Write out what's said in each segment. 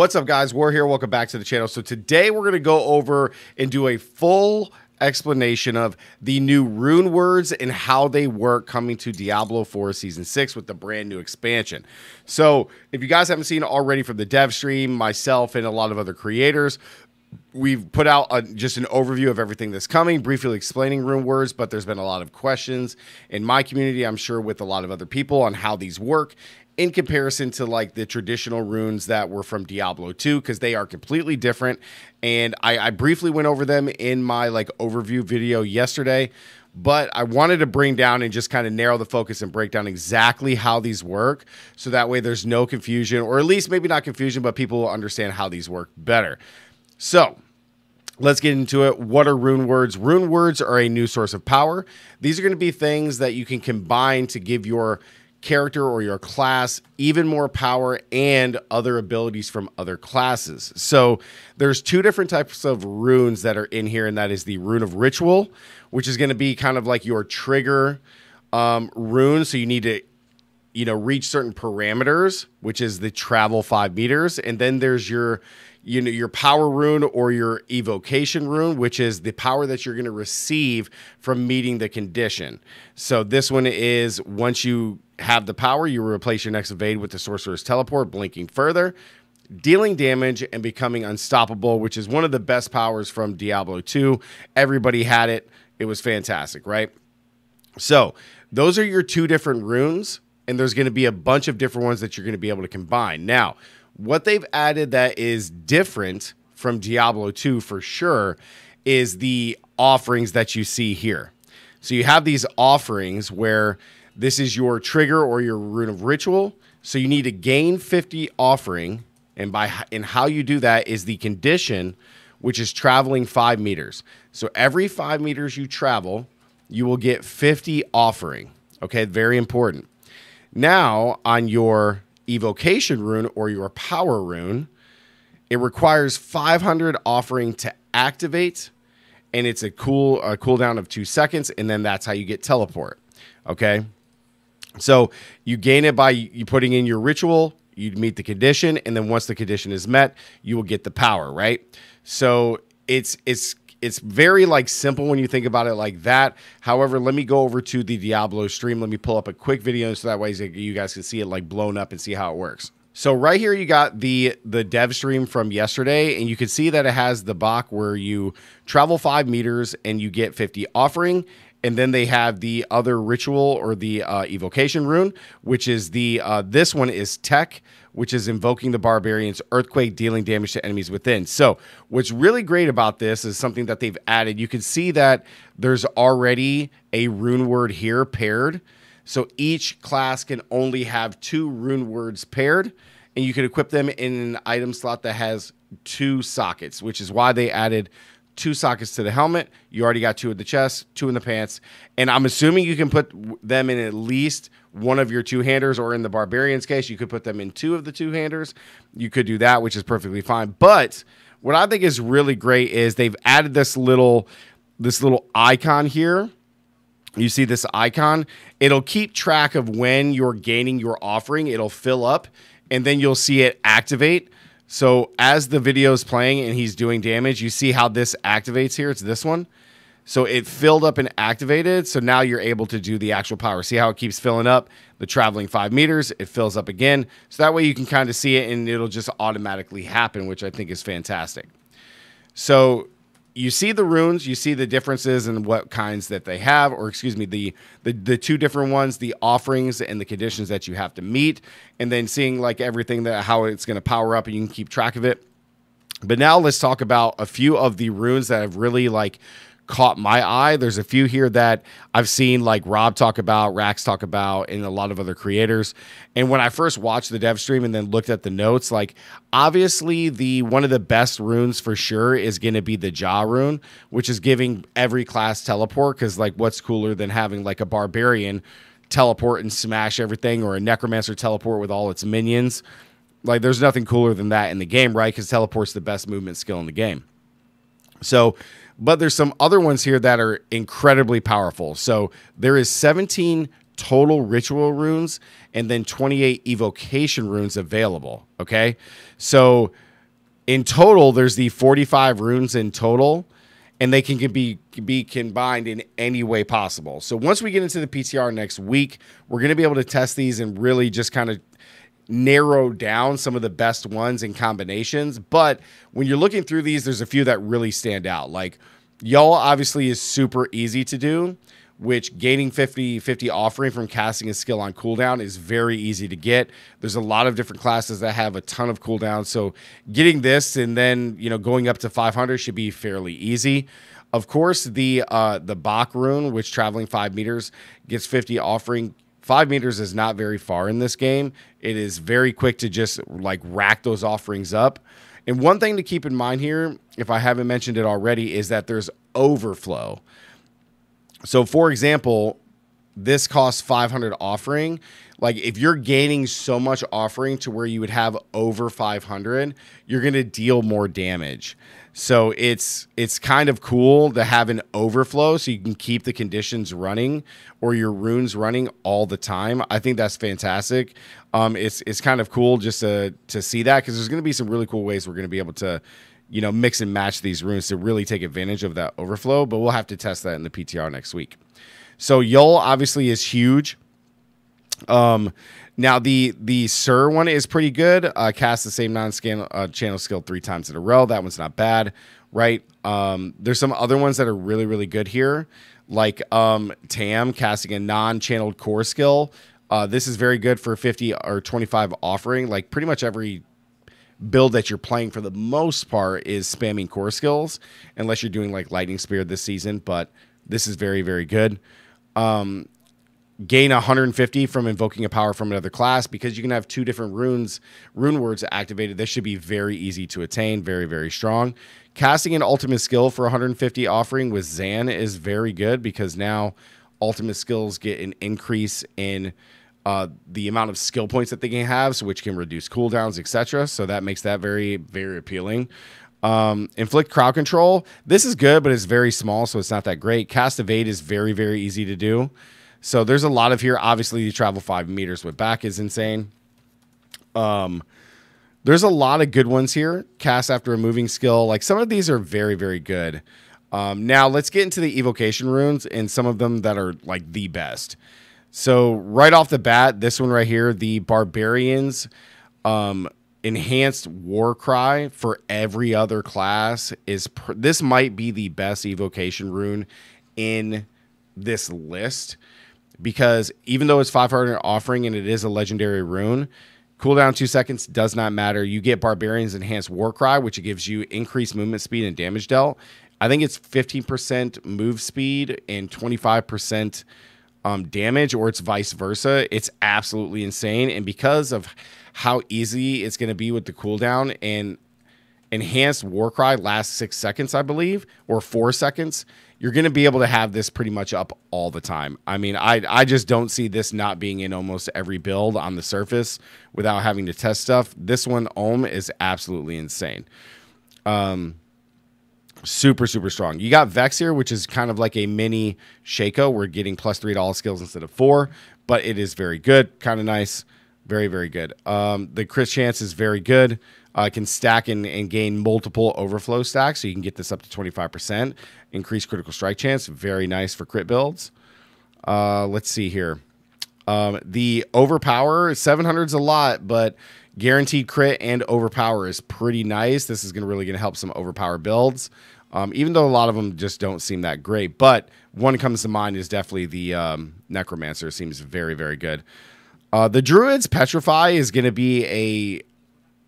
What's up, guys? We're here. Welcome back to the channel. So today we're going to go over and do a full explanation of the new rune words and how they work coming to Diablo 4 Season 6 with the brand new expansion. So if you guys haven't seen already from the dev stream, myself and a lot of other creators, we've put out a, just an overview of everything that's coming, briefly explaining rune words, but there's been a lot of questions in my community, I'm sure with a lot of other people on how these work in comparison to like the traditional runes that were from Diablo 2 because they are completely different. And I, I briefly went over them in my like overview video yesterday but I wanted to bring down and just kind of narrow the focus and break down exactly how these work so that way there's no confusion, or at least maybe not confusion, but people will understand how these work better. So, Let's get into it. What are rune words? Rune words are a new source of power. These are going to be things that you can combine to give your character or your class even more power and other abilities from other classes. So there's two different types of runes that are in here, and that is the rune of ritual, which is going to be kind of like your trigger um, rune. So you need to you know reach certain parameters which is the travel five meters and then there's your you know your power rune or your evocation rune which is the power that you're going to receive from meeting the condition so this one is once you have the power you replace your next evade with the sorcerer's teleport blinking further dealing damage and becoming unstoppable which is one of the best powers from diablo 2 everybody had it. It was fantastic right? So those are your two different runes and there's going to be a bunch of different ones that you're going to be able to combine. Now what they've added that is different from Diablo 2 for sure is the offerings that you see here. So you have these offerings where this is your trigger or your rune of ritual. So you need to gain 50 offering, and by and how you do that is the condition, which is traveling five meters. So every five meters you travel, you will get 50 offering. Okay, very important. Now on your evocation rune or your power rune, it requires 500 offering to activate, and it's a cool a cooldown of two seconds, and then that's how you get teleport. Okay, so you gain it by you putting in your ritual. You meet the condition, and then once the condition is met, you will get the power. Right. So it's it's it's very like simple when you think about it like that. However, let me go over to the Diablo stream. Let me pull up a quick video so that way you guys can see it like blown up and see how it works. So right here you got the the dev stream from yesterday, and you can see that it has the Bac where you travel five meters and you get 50 offering. And then they have the other ritual or the uh, evocation rune, which is the uh, this one is Tec which is invoking the barbarian's earthquake, dealing damage to enemies within. So, what's really great about this is something that they've added. You can see that there's already a rune word here paired. So, each class can only have two rune words paired, and you can equip them in an item slot that has two sockets, which is why they added two sockets to the helmet. You already got two in the chest, two in the pants, and I'm assuming you can put them in at least one of your two handers, or in the barbarian's case, you could put them in two of the two handers. You could do that, which is perfectly fine. But what I think is really great is they've added this little this little icon here. You see this icon? It'll keep track of when you're gaining your offering. It'll fill up, and then you'll see it activate. So as the video is playing and he's doing damage, you see how this activates here. It's this one. So it filled up and activated. So now you're able to do the actual power. See how it keeps filling up? The traveling five meters, it fills up again. So that way you can kind of see it and it'll just automatically happen, which I think is fantastic. So you see the runes, you see the differences and what kinds that they have, or excuse me, the, the the two different ones, the offerings and the conditions that you have to meet, and then seeing like everything that how it's going to power up and you can keep track of it. But now let's talk about a few of the runes that have really like caught my eye. There's a few here that I've seen like Rob talk about, Rax talk about, and a lot of other creators. And when I first watched the dev stream and then looked at the notes, like obviously the one of the best runes for sure is going to be the Jah rune, which is giving every class teleport. Because like, what's cooler than having like a barbarian teleport and smash everything, or a necromancer teleport with all its minions? Like, there's nothing cooler than that in the game, right? Because teleport's the best movement skill in the game. So but there's some other ones here that are incredibly powerful. So there is 17 total ritual runes and then 28 evocation runes available. Okay. So in total, there's the 45 runes in total, and they can be be combined in any way possible. So once we get into the PTR next week, we're going to be able to test these and really just kind of narrow down some of the best ones and combinations. But when you're looking through these, there's a few that really stand out. Like Yul obviously is super easy to do which gaining 50 50 offering from casting a skill on cooldown is very easy to get. There's a lot of different classes that have a ton of cooldown. So getting this and then, you know, going up to 500 should be fairly easy. Of course, the uh, the Bac rune, which traveling five meters gets 50 offering. Five meters is not very far in this game. It is very quick to just like rack those offerings up. And one thing to keep in mind here, if I haven't mentioned it already, is that there's overflow. So, for example, this costs 500 offering. Like, if you're gaining so much offering to where you would have over 500, you're going to deal more damage. So it's it's kind of cool to have an overflow so you can keep the conditions running or your runes running all the time. I think that's fantastic. Um, it's it's kind of cool just to to see that because there's going to be some really cool ways we're going to be able to you know, mix and match these runes to really take advantage of that overflow. But we'll have to test that in the PTR next week. So Yul obviously is huge. Um, now the the Cir one is pretty good. Uh, cast the same non uh, channel skill three times in a row. That one's not bad, right? Um, there's some other ones that are really really good here, like um, Tam casting a non channeled core skill. Uh, this is very good for 50 or 25 offering. Like pretty much every build that you're playing for the most part is spamming core skills, unless you're doing like Lightning Spear this season. But this is very, very good. Um, gain 150 from invoking a power from another class because you can have two different runes, rune words activated. This should be very easy to attain, very, very strong. Casting an ultimate skill for 150 offering with Zan is very good because now ultimate skills get an increase in uh, the amount of skill points that they can have, so which can reduce cooldowns, etc. So that makes that very, very appealing. Um, inflict crowd control. This is good, but it's very small, so it's not that great. Cast evade is very, very easy to do. So there's a lot of here. Obviously, you travel five meters with Bac is insane. Um, there's a lot of good ones here. Cast after a moving skill. Like some of these are very, very good. Um, now let's get into the evocation runes and some of them that are like the best. So right off the bat, this one right here, the barbarians um, enhanced war cry for every other class is this might be the best evocation rune in this list because even though it's 500 offering and it is a legendary rune, cooldown two seconds does not matter. You get barbarians enhanced war cry, which gives you increased movement speed and damage dealt. I think it's 15% move speed and 25% um, damage or it's vice versa. It's absolutely insane. And because of how easy it's going to be with the cooldown and enhanced Warcry lasts six seconds, I believe, or four seconds, you're going to be able to have this pretty much up all the time. I mean, I, I just don't see this not being in almost every build on the surface without having to test stuff. This one, Ohm, is absolutely insane. Um, super super strong. You got Vex here, which is kind of like a mini Shako. We're getting plus three to all skills instead of four, but it is very good, kind of nice, very very good. Um, the crit chance is very good. Uh, can stack and, and gain multiple overflow stacks, so you can get this up to twenty five percent. Increased critical strike chance, very nice for crit builds. Uh, let's see here. Um, the overpower 700 is a lot, but Guaranteed crit and overpower is pretty nice. This is gonna really gonna help some overpower builds. Um, even though a lot of them just don't seem that great, but one comes to mind is definitely the um, Necromancer. Seems very very good. Uh, the Druids Petrify is going to be a,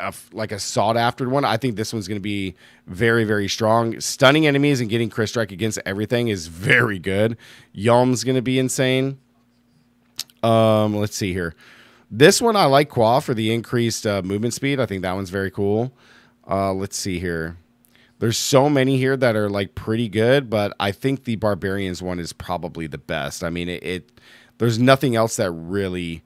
a, like a sought after one. I think this one's going to be very very strong. Stunning enemies and getting crit strike against everything is very good. Yom's going to be insane. Um, let's see here. This one I like Qua for the increased uh, movement speed. I think that one's very cool. Uh, let's see here. There's so many here that are like pretty good, but I think the Barbarians one is probably the best. I mean, it, it there's nothing else that really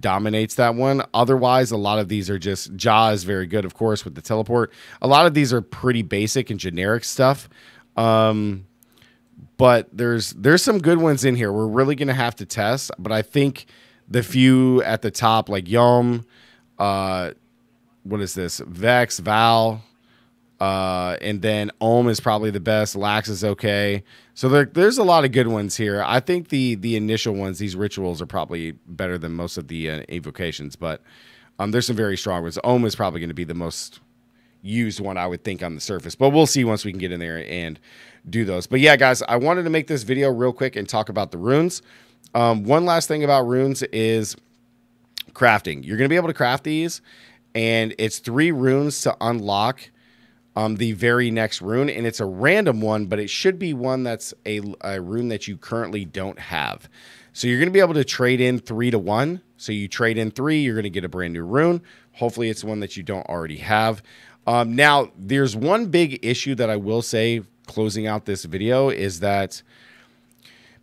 dominates that one. Otherwise, a lot of these are just Jah is very good, of course, with the teleport. A lot of these are pretty basic and generic stuff. Um, but there's there's some good ones in here. We're really gonna have to test, but I think the few at the top like Yom, uh, what is this? Vex, Val, Uh, and then Ohm is probably the best. Lax is okay. So there, there's a lot of good ones here. I think the the initial ones, these rituals, are probably better than most of the uh, evocations, but um, there's some very strong ones. Ohm is probably going to be the most used one, I would think, on the surface. But we'll see once we can get in there and do those. But yeah, guys, I wanted to make this video real quick and talk about the runes. Um, one last thing about runes is crafting. You're going to be able to craft these, and it's three runes to unlock um, the very next rune, and it's a random one, but it should be one that's a, a rune that you currently don't have. So you're going to be able to trade in three to one. So you trade in three, you're going to get a brand new rune. Hopefully, it's one that you don't already have. Um, now, there's one big issue that I will say closing out this video is that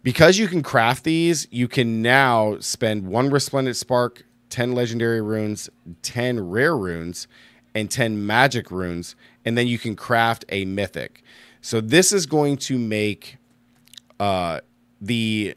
because you can craft these, you can now spend one Resplendent Spark, 10 legendary runes, 10 rare runes, and 10 magic runes, and then you can craft a mythic. So this is going to make uh, the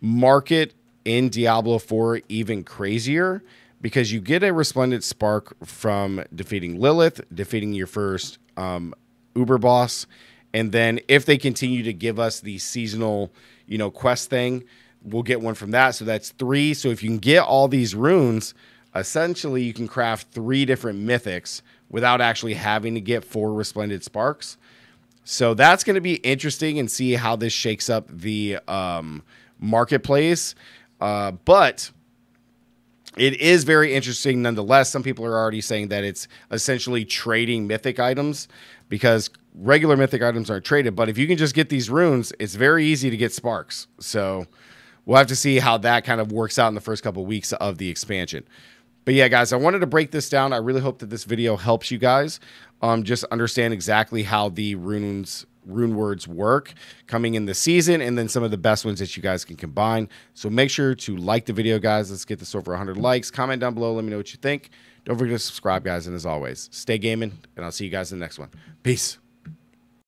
market in Diablo 4 even crazier because you get a resplendent spark from defeating Lilith, defeating your first um, Uber boss, and then if they continue to give us the seasonal, you know, quest thing, we'll get one from that. So that's three. So if you can get all these runes, essentially you can craft three different mythics without actually having to get four resplendent sparks. So that's going to be interesting and see how this shakes up the um, marketplace. Uh, but it is very interesting nonetheless. Some people are already saying that it's essentially trading mythic items because regular mythic items aren't traded. But if you can just get these runes, it's very easy to get sparks. So we'll have to see how that kind of works out in the first couple of weeks of the expansion. But yeah, guys, I wanted to break this down. I really hope that this video helps you guys um, just understand exactly how the runes rune words work coming in the season and then some of the best ones that you guys can combine. So make sure to like the video, guys. Let's get this over 100 likes. Comment down below. Let me know what you think. Don't forget to subscribe, guys. And as always, stay gaming, and I'll see you guys in the next one. Peace.